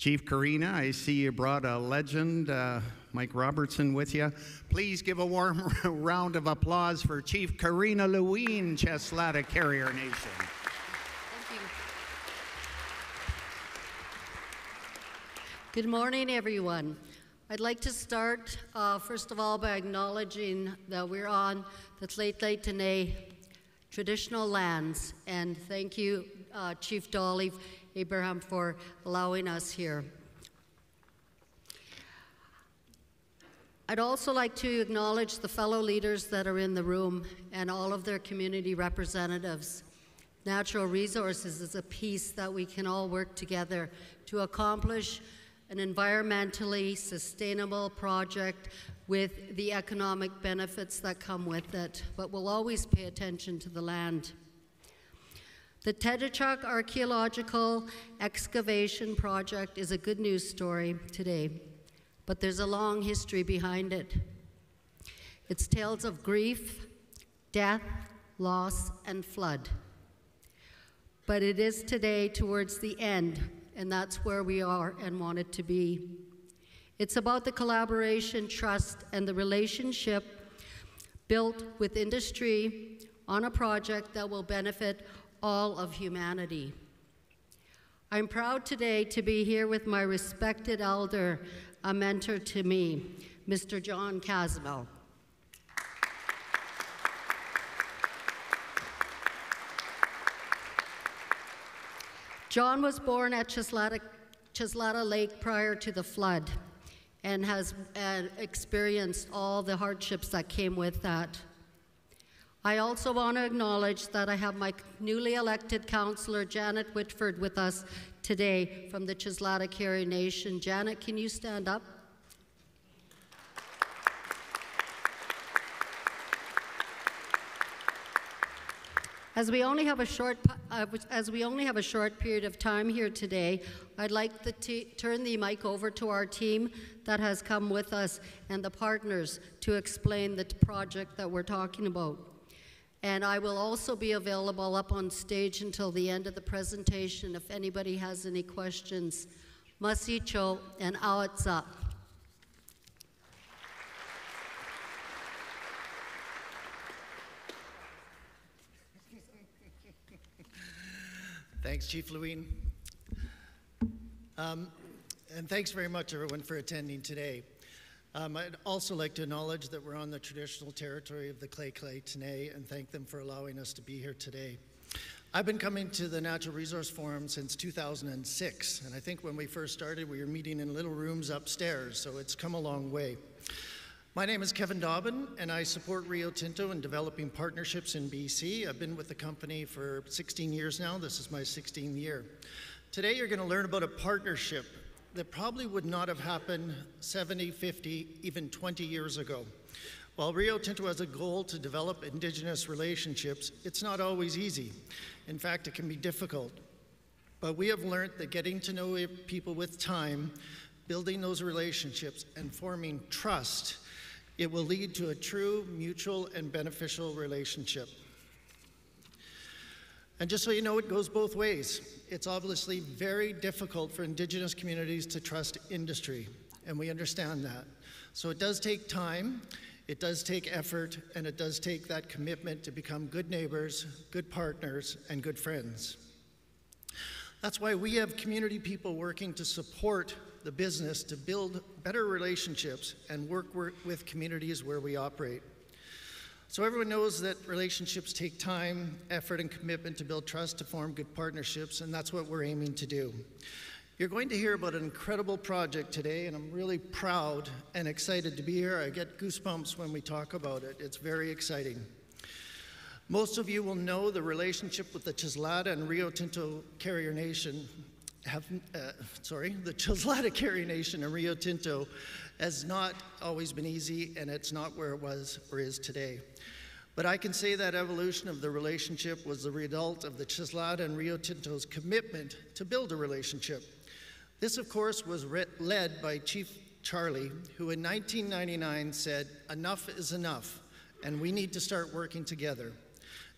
Chief Corrina, I see you brought a legend, uh, Mike Robertson, with you. Please give a warm round of applause for Chief Corrina Leween, Cheslatta Carrier Nation. Thank you. Good morning, everyone. I'd like to start, uh, first of all, by acknowledging that we're on the T'enneh traditional lands, and thank you, uh, Chief Dolly Abraham, for allowing us here. I'd also like to acknowledge the fellow leaders that are in the room and all of their community representatives. Natural resources is a piece that we can all work together to accomplish an environmentally sustainable project with the economic benefits that come with it, but we'll always pay attention to the land. The Tetachuck Archaeological Excavation Project is a good news story today, but there's a long history behind it. It's tales of grief, death, loss, and flood. But it is today towards the end, and that's where we are and want it to be. It's about the collaboration, trust, and the relationship built with industry on a project that will benefit all of humanity. I'm proud today to be here with my respected elder, a mentor to me, Mr. John Caswell. John was born at Cheslatta Lake prior to the flood and has uh, experienced all the hardships that came with that. I also want to acknowledge that I have my newly elected councillor, Janet Whitford, with us today from the Cheslatta Carrier Nation. Janet, can you stand up? As we only have a short, uh, as we only have a short period of time here today, I'd like to turn the mic over to our team that has come with us and the partners to explain the project that we're talking about. And I will also be available up on stage until the end of the presentation if anybody has any questions. Masicho and Awatsa. Thanks, Chief Leween. Um, and thanks very much, everyone, for attending today. Um, I'd also like to acknowledge that we're on the traditional territory of the Lheidli T'enneh and thank them for allowing us to be here today. I've been coming to the Natural Resource Forum since 2006, and I think when we first started, we were meeting in little rooms upstairs, so it's come a long way. My name is Kevin Dobbin, and I support Rio Tinto in developing partnerships in BC. I've been with the company for 16 years now. This is my 16th year. Today, you're going to learn about a partnership that probably would not have happened 70, 50, even 20 years ago. While Rio Tinto has a goal to develop Indigenous relationships, it's not always easy. In fact, it can be difficult. But we have learned that getting to know people with time, building those relationships, and forming trust it will lead to a true, mutual, and beneficial relationship. And just so you know, it goes both ways. It's obviously very difficult for Indigenous communities to trust industry, and we understand that. So it does take time, it does take effort, and it does take that commitment to become good neighbors, good partners, and good friends. That's why we have community people working to support the business to build better relationships and work, with communities where we operate. So everyone knows that relationships take time, effort, and commitment to build trust, to form good partnerships, and that's what we're aiming to do. You're going to hear about an incredible project today, and I'm really proud and excited to be here. I get goosebumps when we talk about it. It's very exciting. Most of you will know the relationship with the Cheslatta and Rio Tinto Carrier Nation have, uh, sorry, the Cheslatta Carrier Nation and Rio Tinto has not always been easy, and it's not where it was or is today. But I can say that evolution of the relationship was the result of the Cheslatta and Rio Tinto's commitment to build a relationship. This, of course, was led by Chief Charlie, who in 1999 said, Enough is enough, and we need to start working together.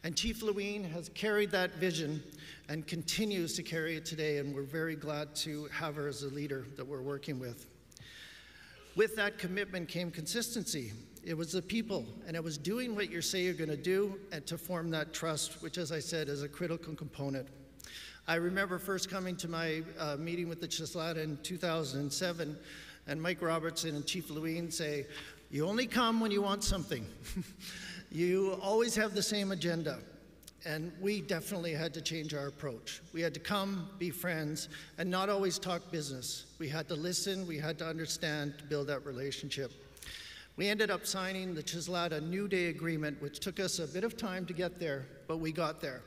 And Chief Leween has carried that vision and continues to carry it today, and we're very glad to have her as a leader that we're working with. With that commitment came consistency. It was the people, and it was doing what you say you're going to do and to form that trust, which, as I said, is a critical component. I remember first coming to my uh, meeting with the Cheslatta in 2007, and Mike Robertson and Chief Leween say, You only come when you want something. you always have the same agenda. And we definitely had to change our approach. We had to come, be friends, and not always talk business. We had to listen, we had to understand to build that relationship. We ended up signing the Cheslatta New Day Agreement, which took us a bit of time to get there, but we got there.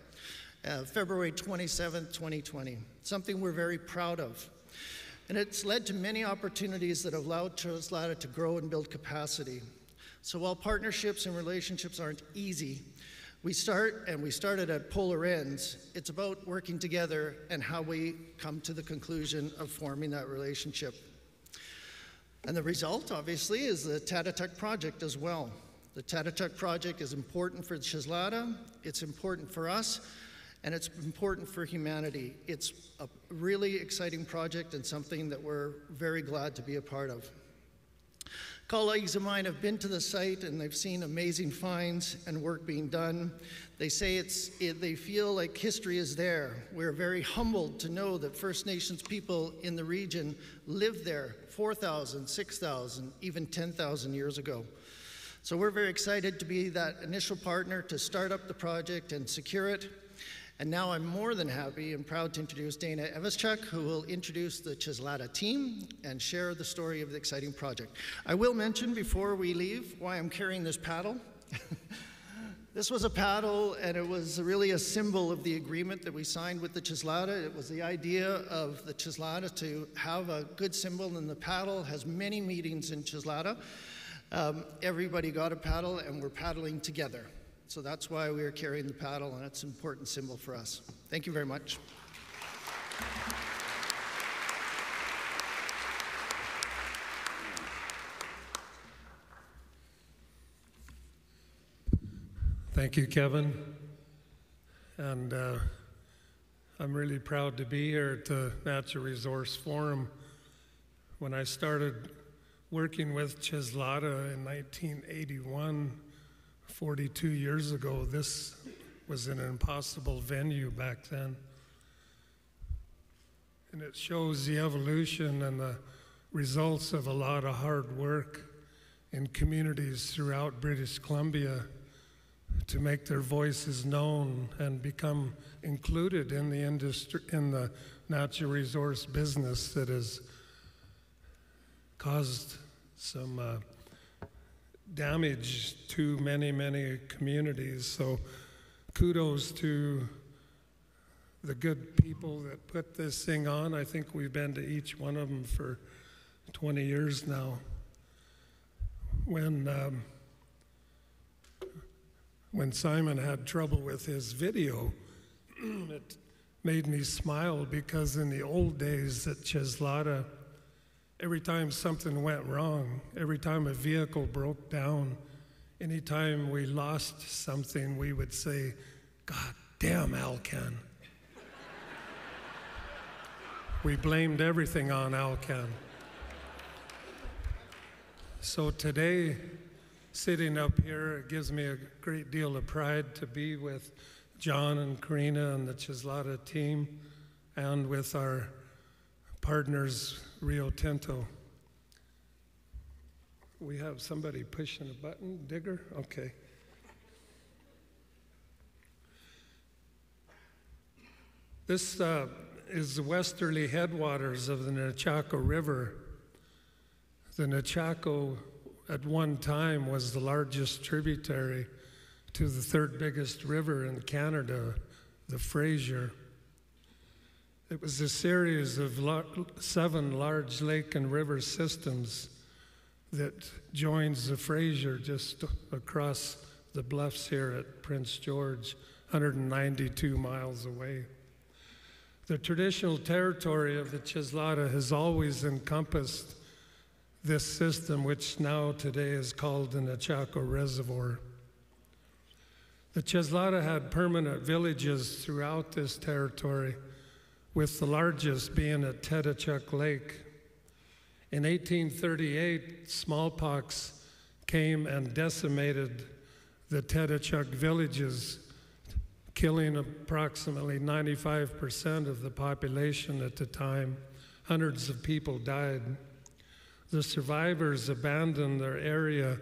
Uh, February 27, 2020, something we're very proud of. And it's led to many opportunities that have allowed Cheslatta to grow and build capacity. So while partnerships and relationships aren't easy, we start and we started at polar ends. It's about working together and how we come to the conclusion of forming that relationship. And the result, obviously, is the Tetachuck project as well. The Tetachuck project is important for Cheslatta, it's important for us, and it's important for humanity. It's a really exciting project and something that we're very glad to be a part of. Colleagues of mine have been to the site and they've seen amazing finds and work being done. They say it's, it, they feel like history is there. We're very humbled to know that First Nations people in the region lived there 4,000, 6,000, even 10,000 years ago. So we're very excited to be that initial partner to start up the project and secure it. And now I'm more than happy and proud to introduce Dana Evaschuk, who will introduce the Cheslatta team and share the story of the exciting project. I will mention before we leave why I'm carrying this paddle. this was a paddle, and it was really a symbol of the agreement that we signed with the Cheslatta. It was the idea of the Cheslatta to have a good symbol, and the paddle has many meetings in Cheslatta. Um, everybody got a paddle, and we're paddling together. So that's why we are carrying the paddle, and it's an important symbol for us. Thank you very much. Thank you, Kevin. And uh, I'm really proud to be here at the Natural Resource Forum. When I started working with Cheslatta in 1981, 42 years ago, this was an impossible venue back then. And it shows the evolution and the results of a lot of hard work in communities throughout British Columbia to make their voices known and become included in the industry in the natural resource business that has caused some uh, damage to many, many communities. So kudos to the good people that put this thing on. I think we've been to each one of them for 20 years now. When, um, when Simon had trouble with his video, it made me smile because in the old days at Cheslatta, every time something went wrong, every time a vehicle broke down, anytime we lost something, we would say, God damn Alcan. we blamed everything on Alcan. So today, sitting up here, it gives me a great deal of pride to be with John and Karina and the Cheslatta team and with our partners Rio Tinto. We have somebody pushing a button. Digger? Okay. This uh, is the westerly headwaters of the Nechako River. The Nechako, at one time, was the largest tributary to the third biggest river in Canada, the Fraser. It was a series of seven large lake and river systems that joins the Fraser just across the bluffs here at Prince George, 192 miles away. The traditional territory of the Cheslatta has always encompassed this system, which now today is called the Nechako Reservoir. The Cheslatta had permanent villages throughout this territory, with the largest being at Tetachuck Lake. In 1838, smallpox came and decimated the Tetachuck villages, killing approximately 95% of the population at the time. Hundreds of people died. The survivors abandoned their area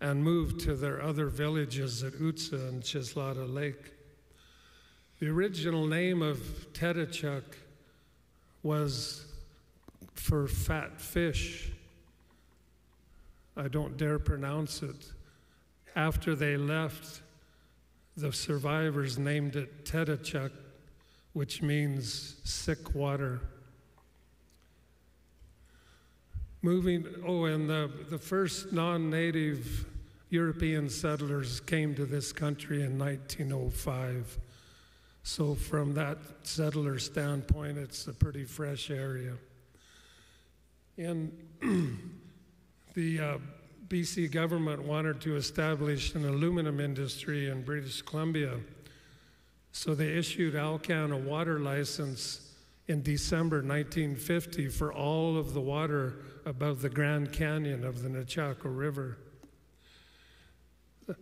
and moved to their other villages at Ootsa and Cheslatta Lake. The original name of Tetachuck was for fat fish. I don't dare pronounce it. After they left, the survivors named it Tetachuck, which means sick water. Moving, oh, and the, the first non native European settlers came to this country in 1905. So, from that settler standpoint, it's a pretty fresh area. And the uh, BC government wanted to establish an aluminum industry in British Columbia. So they issued Alcan a water license in December 1950 for all of the water above the Grand Canyon of the Nechako River.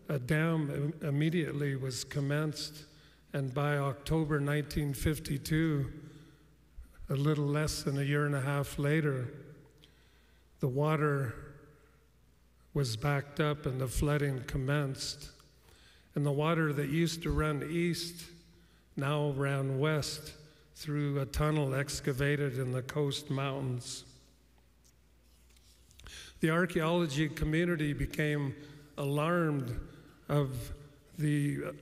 A dam im- immediately was commenced, and by October 1952, a little less than a year and a half later, the water was backed up and the flooding commenced. And the water that used to run east now ran west through a tunnel excavated in the coast mountains. The archaeology community became alarmed of the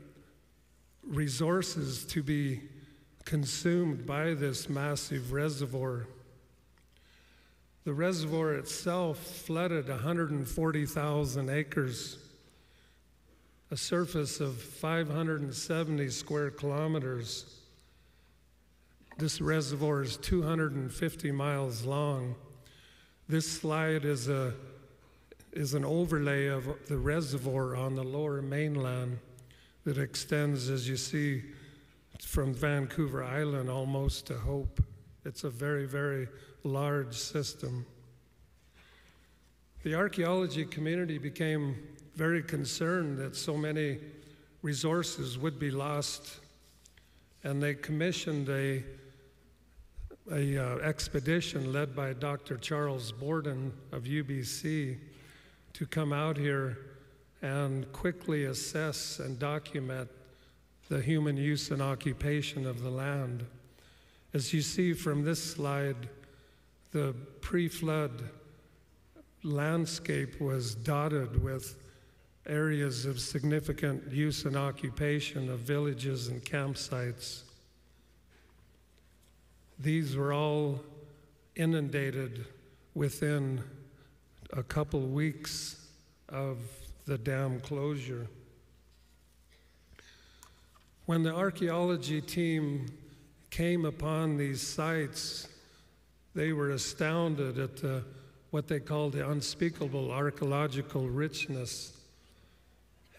resources to be consumed by this massive reservoir. The reservoir itself flooded 140,000 acres, a surface of 570 square kilometers. This reservoir is 250 miles long. This slide is, a, is an overlay of the reservoir on the lower mainland that extends, as you see, from Vancouver Island almost to Hope. It's a very, very large system. The archaeology community became very concerned that so many resources would be lost, and they commissioned a, a uh, expedition led by Dr. Charles Borden of UBC to come out here and quickly assess and document the human use and occupation of the land. As you see from this slide, the pre flood landscape was dotted with areas of significant use and occupation of villages and campsites. These were all inundated within a couple weeks of the dam closure. When the archaeology team came upon these sites, they were astounded at the, what they called the unspeakable archaeological richness.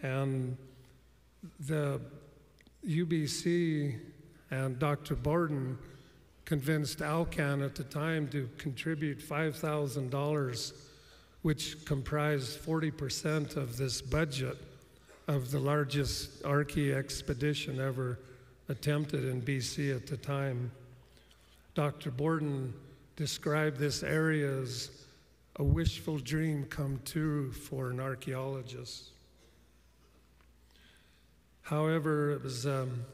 And the UBC and Dr. Borden convinced Alcan at the time to contribute $5,000, which comprised 40% of this budget of the largest Archie expedition ever attempted in BC at the time. Dr. Borden described this area as a wishful dream come true for an archaeologist. However, it was, um,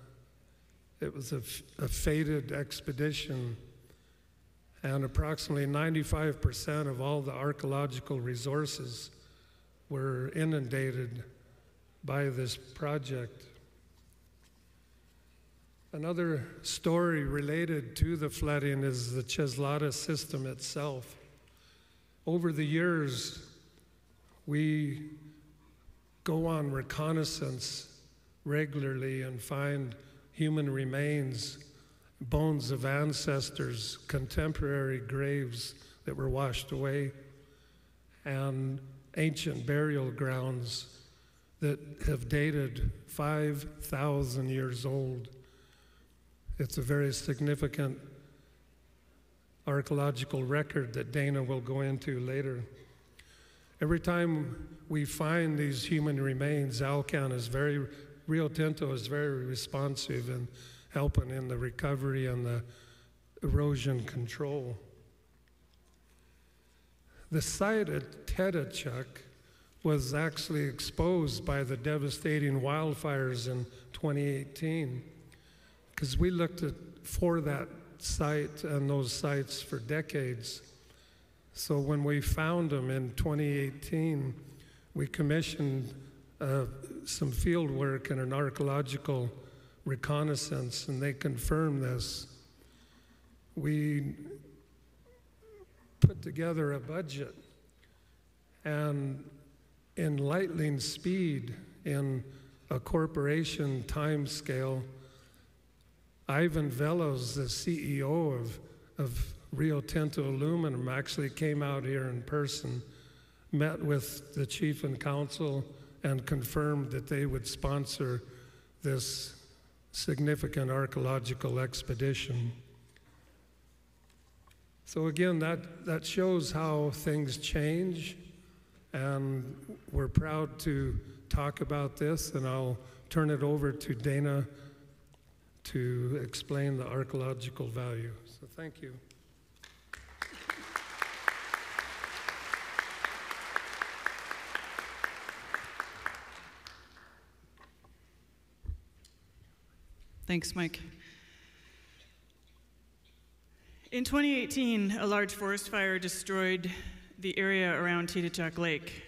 it was a, a fated expedition, and approximately 95% of all the archaeological resources were inundated by this project. Another story related to the flooding is the Cheslatta system itself. Over the years, we go on reconnaissance regularly and find human remains, bones of ancestors, contemporary graves that were washed away, and ancient burial grounds that have dated 5,000 years old. It's a very significant archaeological record that Dana will go into later. Every time we find these human remains, Alcan is very, Rio Tinto is very responsive in helping in the recovery and the erosion control. The site at Tetachuck was actually exposed by the devastating wildfires in 2018 because we looked at for that site and those sites for decades. So when we found them in 2018, we commissioned uh, some field work and an archaeological reconnaissance, and they confirmed this. We put together a budget and in lightning speed in a corporation time scale Ivan Vella the ceo of, of rio tinto aluminum actually came out here in person met with the chief and council and confirmed that they would sponsor this significant archaeological expedition so again, that, that shows how things change, and we're proud to talk about this, and I'll turn it over to Dana to explain the archaeological value. So thank you. Thanks, Mike. In 2018, a large forest fire destroyed the area around Tetachuck Lake,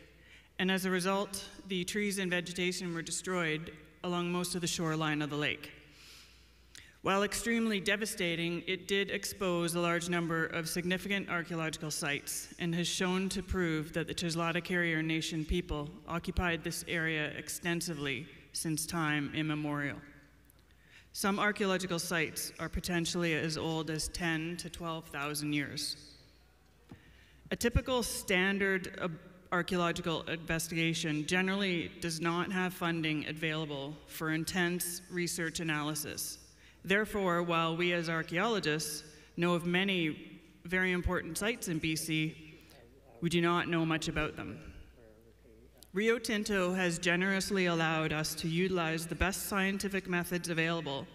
and as a result, the trees and vegetation were destroyed along most of the shoreline of the lake. While extremely devastating, it did expose a large number of significant archaeological sites and has shown to prove that the Cheslatta Carrier Nation people occupied this area extensively since time immemorial. Some archaeological sites are potentially as old as 10 to 12,000 years. A typical standard uh, archaeological investigation generally does not have funding available for intense research analysis. Therefore, while we as archaeologists know of many very important sites in BC, we do not know much about them. Rio Tinto has generously allowed us to utilize the best scientific methods available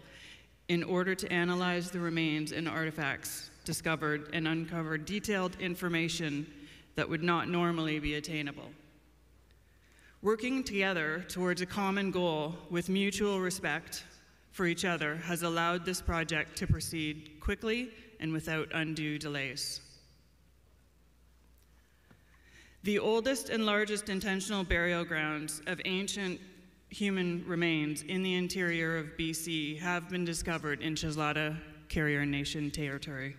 in order to analyze the remains and artifacts discovered and uncover detailed information that would not normally be attainable. Working together towards a common goal with mutual respect for each other has allowed this project to proceed quickly and without undue delays. The oldest and largest intentional burial grounds of ancient human remains in the interior of BC have been discovered in Cheslatta Carrier Nation territory.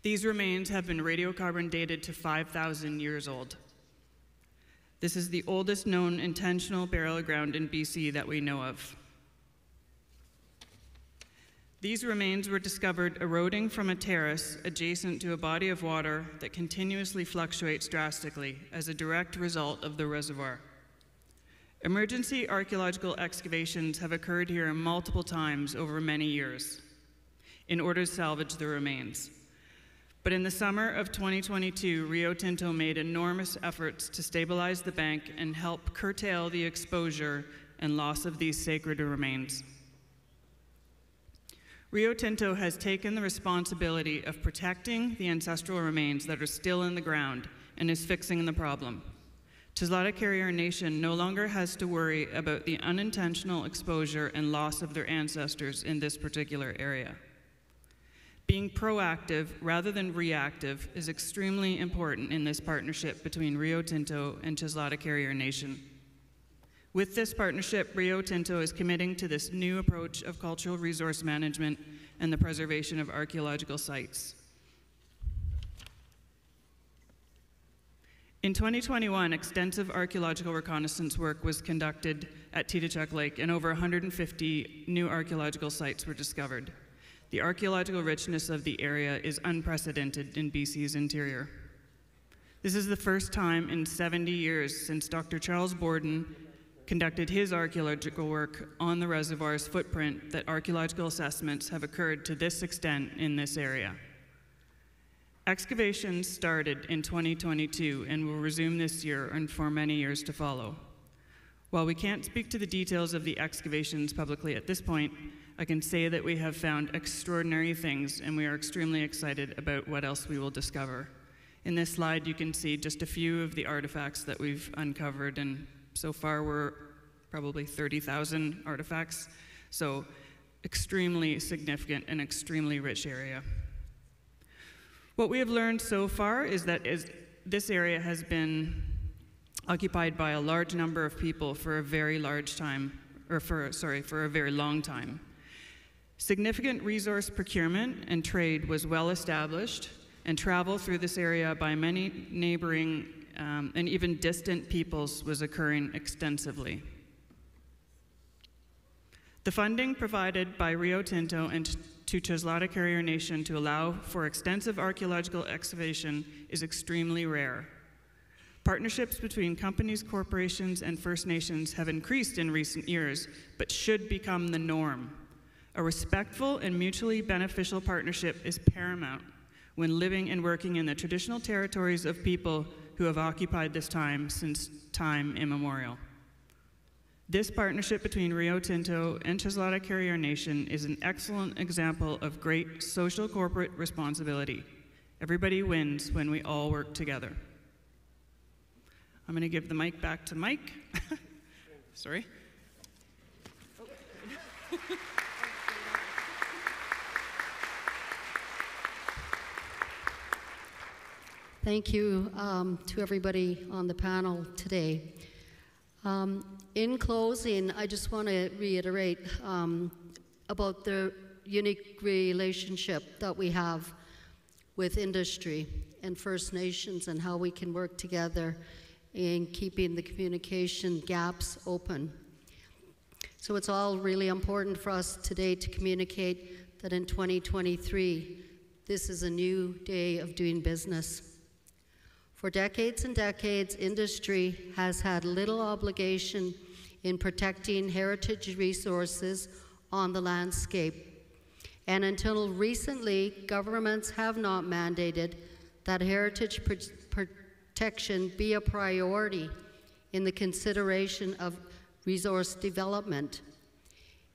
These remains have been radiocarbon dated to 5,000 years old. This is the oldest known intentional burial ground in BC that we know of. These remains were discovered eroding from a terrace adjacent to a body of water that continuously fluctuates drastically as a direct result of the reservoir. Emergency archaeological excavations have occurred here multiple times over many years in order to salvage the remains. But in the summer of 2022, Rio Tinto made enormous efforts to stabilize the bank and help curtail the exposure and loss of these sacred remains. Rio Tinto has taken the responsibility of protecting the ancestral remains that are still in the ground and is fixing the problem. Cheslatta Carrier Nation no longer has to worry about the unintentional exposure and loss of their ancestors in this particular area. Being proactive rather than reactive is extremely important in this partnership between Rio Tinto and Cheslatta Carrier Nation. With this partnership, Rio Tinto is committing to this new approach of cultural resource management and the preservation of archaeological sites. In 2021, extensive archaeological reconnaissance work was conducted at Tetachuck Lake, and over 150 new archaeological sites were discovered. The archaeological richness of the area is unprecedented in BC's interior. This is the first time in 70 years since Dr. Charles Borden conducted his archaeological work on the reservoir's footprint that archaeological assessments have occurred to this extent in this area. Excavations started in 2022 and will resume this year and for many years to follow. While we can't speak to the details of the excavations publicly at this point, I can say that we have found extraordinary things and we are extremely excited about what else we will discover. In this slide, you can see just a few of the artifacts that we've uncovered, and so far we're probably 30,000 artifacts. So, extremely significant and extremely rich area. What we have learned so far is that is, this area has been occupied by a large number of people for a very large time, or for, sorry, for a very long time. Significant resource procurement and trade was well established, and travel through this area by many neighboring um, and even distant peoples was occurring extensively. The funding provided by Rio Tinto and to Cheslatta Carrier Nation to allow for extensive archaeological excavation is extremely rare. Partnerships between companies, corporations, and First Nations have increased in recent years, but should become the norm. A respectful and mutually beneficial partnership is paramount when living and working in the traditional territories of people who have occupied this time since time immemorial. This partnership between Rio Tinto and Cheslatta Carrier Nation is an excellent example of great social corporate responsibility. Everybody wins when we all work together. I'm going to give the mic back to Mike. Sorry. Thank you um, to everybody on the panel today. Um, in closing, I just want to reiterate um, about the unique relationship that we have with industry and First Nations and how we can work together in keeping the communication gaps open. So it's all really important for us today to communicate that in 2023, this is a new day of doing business. For decades and decades, industry has had little obligation in protecting heritage resources on the landscape. And until recently, governments have not mandated that heritage pr protection be a priority in the consideration of resource development.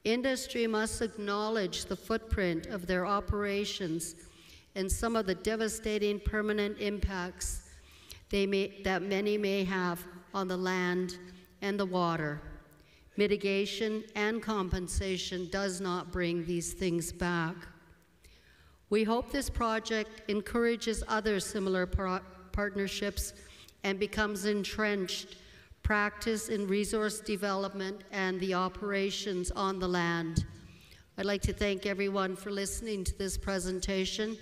Industry must acknowledge the footprint of their operations and some of the devastating permanent impacts they may, that many may have on the land and the water. Mitigation and compensation does not bring these things back. We hope this project encourages other similar par partnerships and becomes entrenched practice in resource development and the operations on the land. I'd like to thank everyone for listening to this presentation.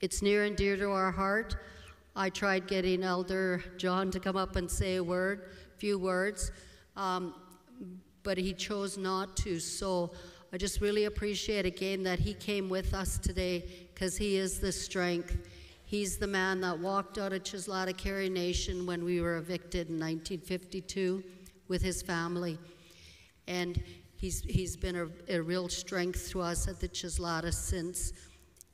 It's near and dear to our heart. I tried getting Elder John to come up and say a word, few words, um, but he chose not to. So I just really appreciate again that he came with us today because he is the strength. He's the man that walked out of Cheslatta Carrier Nation when we were evicted in 1952 with his family. And he's, he's been a, a real strength to us at the Cheslatta since.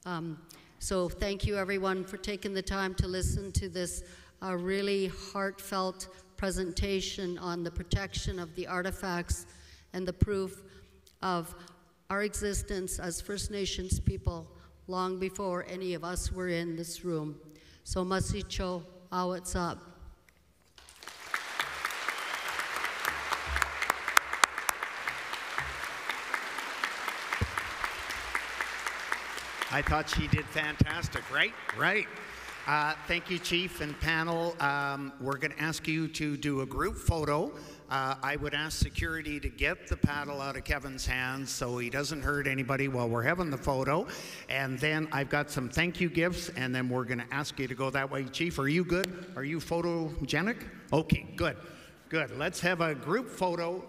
Um, so thank you everyone for taking the time to listen to this uh, really heartfelt presentation on the protection of the artifacts and the proof of our existence as First Nations people long before any of us were in this room. So masicho, what's up. I thought she did fantastic, right? Right. Uh, thank you, Chief and panel. Um, we're going to ask you to do a group photo. Uh, I would ask security to get the paddle out of Kevin's hands so he doesn't hurt anybody while we're having the photo. And then I've got some thank you gifts, and then we're going to ask you to go that way. Chief, are you good? Are you photogenic? Okay, good. Good. Let's have a group photo.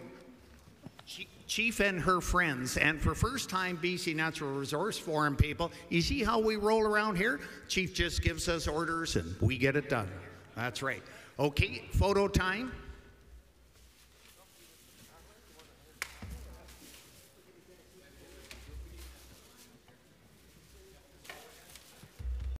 Chief and her friends. And for first time BC Natural Resource Forum people, you see how we roll around here? Chief just gives us orders and we get it done. That's right. Okay, photo time.